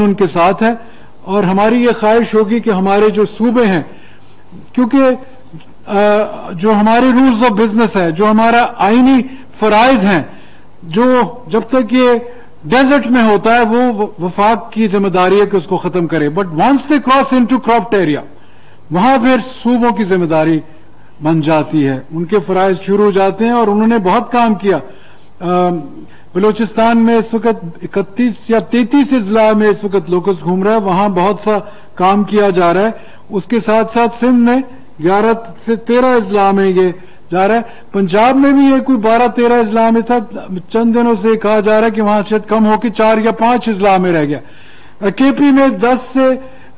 उनके साथ है? और हमारी ये ख्वाहिश होगी कि हमारे जो सूबे हैं, क्योंकि जो हमारे रूल्स ऑफ़ बिज़नेस है, जो हमारा आईनी फराइज हैं, जो जब तक ये डेजर्ट में होता है, वो वफाक की ज़िम्मेदारी है कि उसको खत्म करे। But once they cross into cropped area वहाँ फिर सूबों की ज़िम्मेदारी बन जाती है। उनके फराइज शुरू हो जाते हैं और उन्होंने बहुत काम किया। बलूचिस्तान में इस वक्त इकतीस या तैतीस इजला में इस वक्त लोकस घूम रहा है। वहाँ बहुत सा काम किया जा रहा है। उसके साथ साथ सिंध में ग्यारह से तेरह इजला में ये जा रहा है। पंजाब में भी ये कोई बारह तेरह इजला में था। चंद दिनों से कहा जा रहा है कि वहाँ शायद कम होकर चार या पाँच इजला में रह गया। केपी में दस से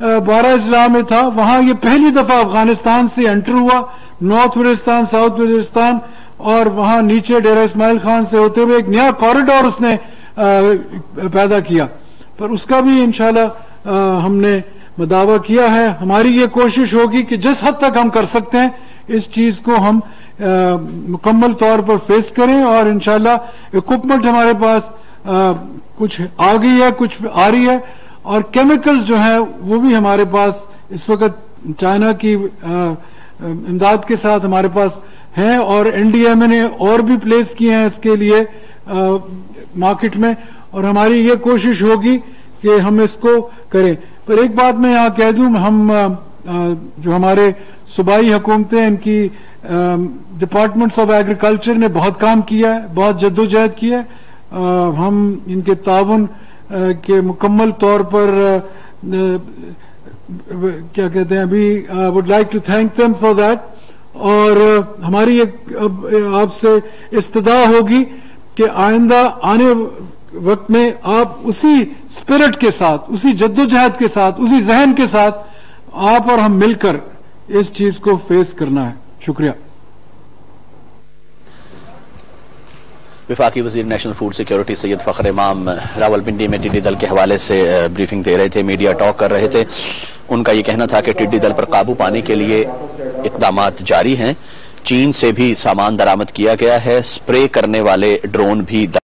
बारह इजला में था। वहाँ ये पहली दफ़ा अफ़गानिस्तान से एंटर हुआ। नॉर्थ वजिस्तान साउथ वजिस्तान और वहाँ नीचे डेरा इस्माइल खान से होते हुए एक नया कॉरिडोर उसने पैदा किया। पर उसका भी इंशाल्लाह हमने दावा किया है। हमारी ये कोशिश होगी कि जिस हद तक हम कर सकते हैं इस चीज़ को हम मुकम्मल तौर पर फेस करें और इंशाल्लाह इक्विपमेंट हमारे पास आ, कुछ आ गई है कुछ आ रही है। और केमिकल्स जो है वो भी हमारे पास इस वक्त चाइना की इमदाद के साथ हमारे पास हैं और एनडीएमए ने और भी प्लेस किए हैं इसके लिए आ, मार्केट में। और हमारी ये कोशिश होगी कि हम इसको करें। पर एक बात मैं यहाँ कह दूँ हम आ, जो हमारे सूबाई हुकूमतें इनकी डिपार्टमेंट्स ऑफ़ एग्रीकल्चर ने बहुत काम किया है बहुत जद्दोजहद की है। हम इनके ताउन के मुकम्मल तौर पर क्या कहते हैं अभी would like to thank them for that और हमारी एक आपसे इस्तदा होगी कि आइंदा आने वक्त में आप उसी स्पिरिट के साथ, उसी जद्दोजहद के साथ, उसी जहन के साथ आप और हम मिलकर इस चीज़ को फेस करना है। शुक्रिया। विफाकी वज़ीर national food security Syed Fakhar Imam Rawalpindi में टिड्डी दल के हवाले से ब्रीफिंग दे रहे थे, मीडिया टॉक कर रहे थे। उनका यह कहना था कि टिड्डी दल पर काबू पाने के लिए इकदाम जारी हैं। चीन से भी सामान दरामद किया गया है, स्प्रे करने वाले ड्रोन भी